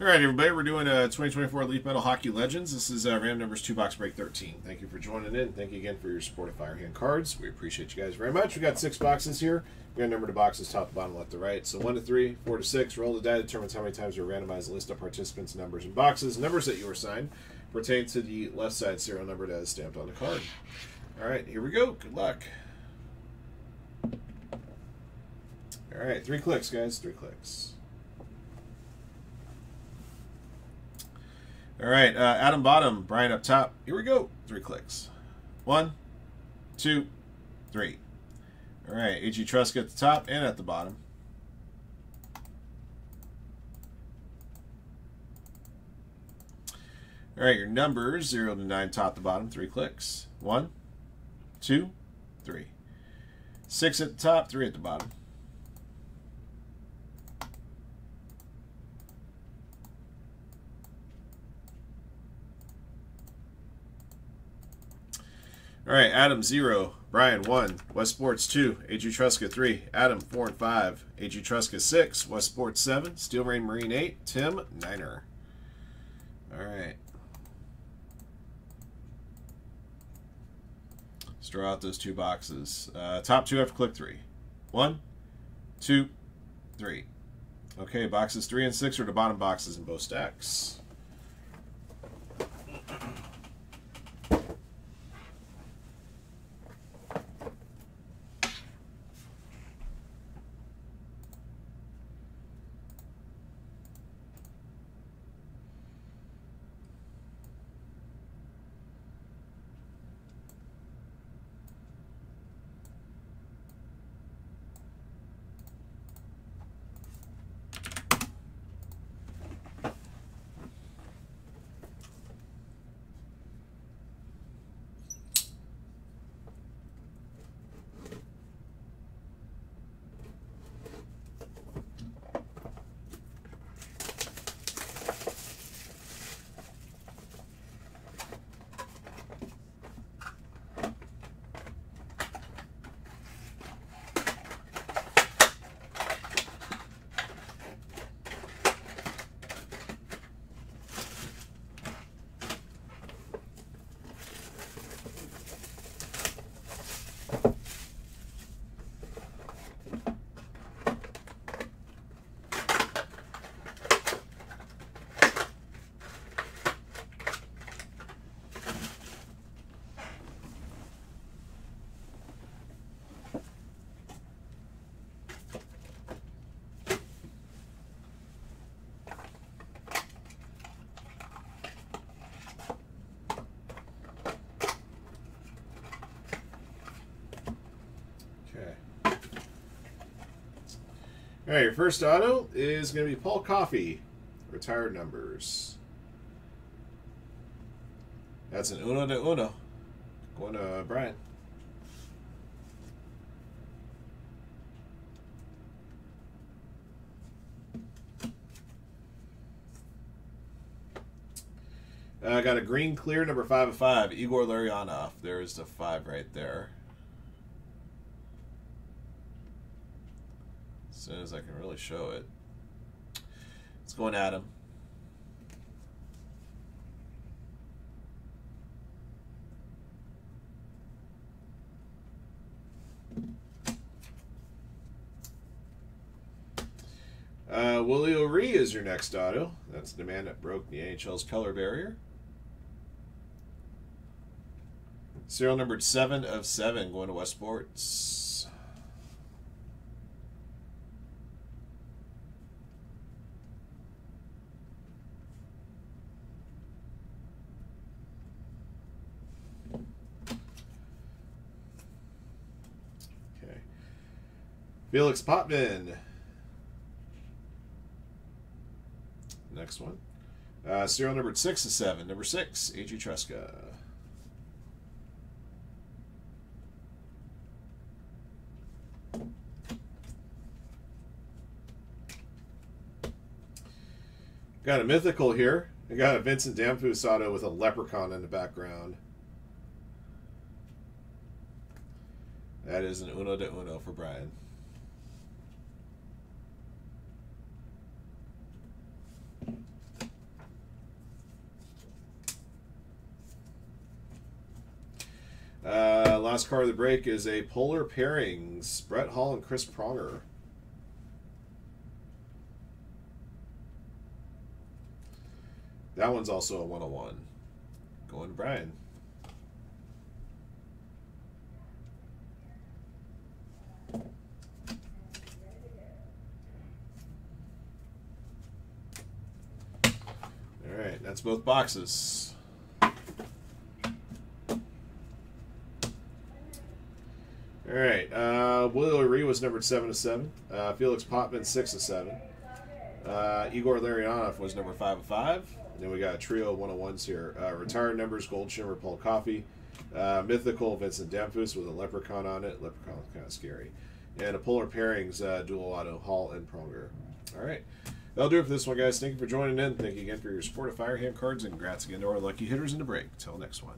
All right, everybody, we're doing a 2024 Leaf Metal Hockey Legends. This is uh, random numbers two box break 13. Thank you for joining in. Thank you again for your support of Firehand Cards. We appreciate you guys very much. We got six boxes here. We got numbered the boxes top to bottom, left to right. So one to three, four to six. Roll the die determines how many times we randomize a list of participants' numbers and boxes. Numbers that you were assigned pertain to the left side serial number that is stamped on the card. All right, here we go. Good luck. All right, three clicks, guys. Three clicks. All right, uh, Adam bottom, Brian up top. Here we go. Three clicks. One, two, three. All right, AG Truska at the top and at the bottom. All right, your numbers, 0 to 9, top to bottom, three clicks. One, two, three. Six at the top, three at the bottom. All right, Adam zero, Brian one, West Sports two, AG Truska three, Adam four and five, AG Truska six, West Sports seven, Steel Rain Marine eight, Tim niner. All right. Let's draw out those two boxes. Uh, top two to click three. One, two, three. Okay, boxes three and six are the bottom boxes in both stacks. All right, your first auto is going to be Paul Coffey, retired numbers. That's an uno de uno. Going to Brian. I uh, got a green clear number five of five, Igor Larionov. There's the five right there. Soon as I can really show it. It's going at him. Uh, Willie O'Ree is your next auto. That's the man that broke the NHL's color barrier. Serial numbered 7 of 7 going to West Sports. Felix Potvin. Next one. Uh, serial number six to seven. Number six, A.G. Tresca. Got a mythical here. I got a Vincent Damphousse auto with a leprechaun in the background. That is an uno de uno for Brian. Last card of the break is a Polar Pairings, Brett Hull and Chris Pronger. That one's also a 101. Going to Brian. All right, that's both boxes. All right, uh, Willie Ree was numbered seven to seven. Uh, Felix Potvin six to seven. Uh, Igor Larionov was number five of five. And then we got a trio of 101s here. Uh, retired numbers Gold Shimmer Paul Coffey. Uh, mythical Vincent Damphousse with a leprechaun on it. Leprechaun kind of scary. And a polar pairings uh, dual auto Hull and Pronger. All right. That'll do it for this one, guys. Thank you for joining in. Thank you again for your support of Firehand cards, and congrats again to our lucky hitters in the break. Till next one.